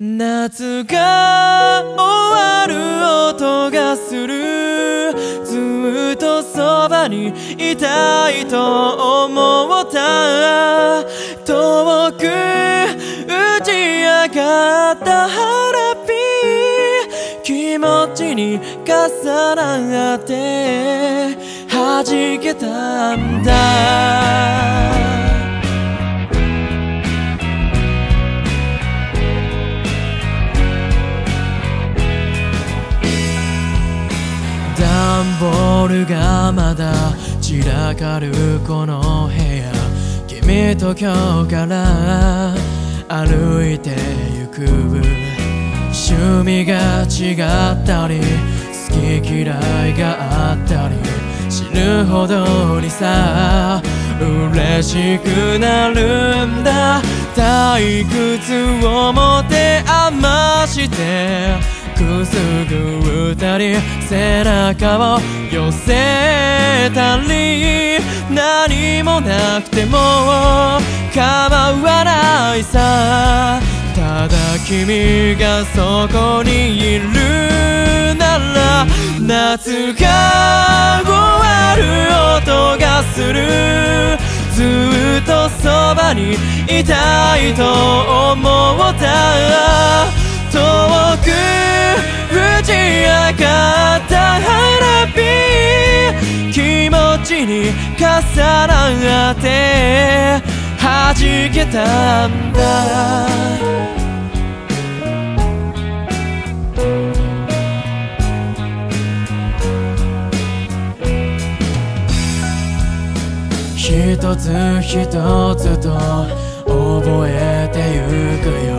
夏が終わる音がする。ずっとそばにいたいと思った。遠く打ち上がった花火。気持ちに重なって弾けたんだ。段ボールがまだ散らかるこの部屋。君と今日から歩いてゆく趣味が違ったり好き嫌いがあったり死ぬほどにさ嬉しくなるんだ。退屈を持て余して。くすぐったり背中を寄せたり何もなくても構わない。さただ君がそこにいるなら夏が終わる音がする。ずっとそばにいたいと思った。遠く重なって弾けたんだ。一つ一つと覚えてゆくよ。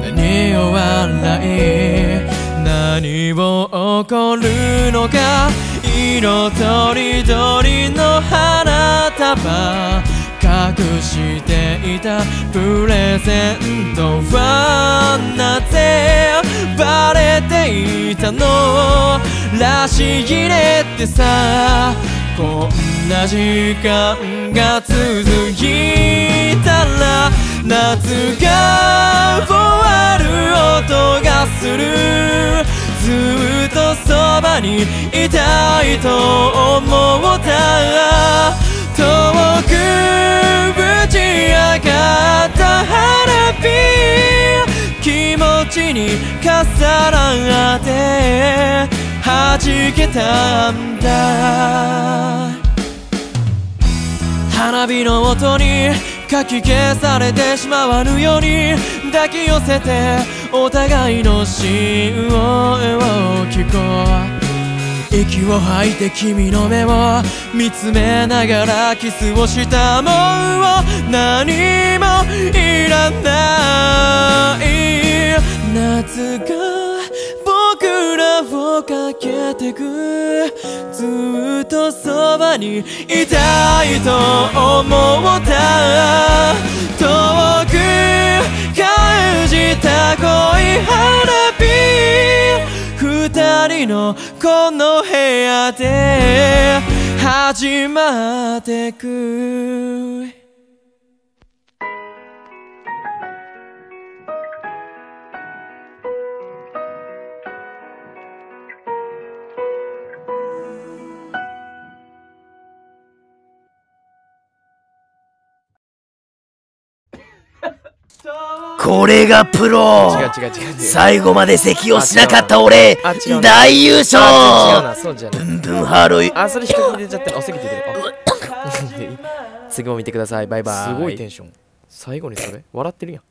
何を笑い何を起こるのか色とりどりの花束隠していたプレゼントはなぜバレていたのらしいねってさこんな時間が続いたら夏が終わる音がするずっとそばにいたいと思った遠く打ち上がった花火気持ちに重なって弾けたんだ花火の音にかき消されてしまわぬように抱き寄せてお互いの心を聞こう。息を吐いて君の目を見つめながらキスをしたもう何もいらない。夏が僕らをかけてくずっとそばにい。たい。と思った花火二人のこの部屋で始まってくこれがプロ。違う違う違う違う。最後まで咳をしなかった俺大優勝。ブンブンハロイ。あそれちゃった。お席出てる。あ 次も見てください。バイバイ。すごいテンション。最後にそれ？笑ってるやん